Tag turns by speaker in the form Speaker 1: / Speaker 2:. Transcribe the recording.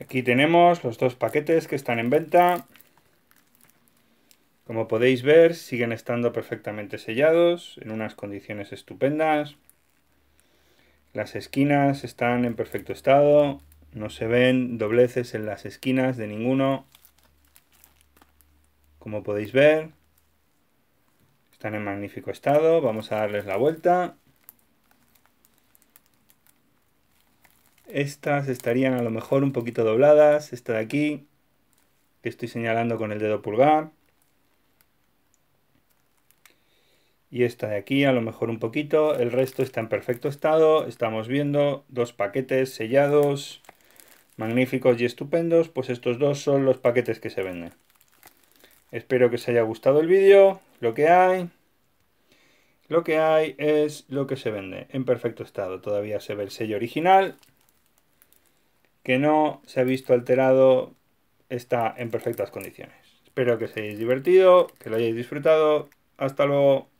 Speaker 1: Aquí tenemos los dos paquetes que están en venta. Como podéis ver, siguen estando perfectamente sellados, en unas condiciones estupendas. Las esquinas están en perfecto estado, no se ven dobleces en las esquinas de ninguno. Como podéis ver, están en magnífico estado. Vamos a darles la vuelta. Estas estarían a lo mejor un poquito dobladas. Esta de aquí, que estoy señalando con el dedo pulgar. y esta de aquí a lo mejor un poquito, el resto está en perfecto estado, estamos viendo dos paquetes sellados, magníficos y estupendos, pues estos dos son los paquetes que se venden. Espero que os haya gustado el vídeo, lo que hay, lo que hay es lo que se vende en perfecto estado, todavía se ve el sello original, que no se ha visto alterado, está en perfectas condiciones. Espero que os hayáis divertido, que lo hayáis disfrutado, hasta luego.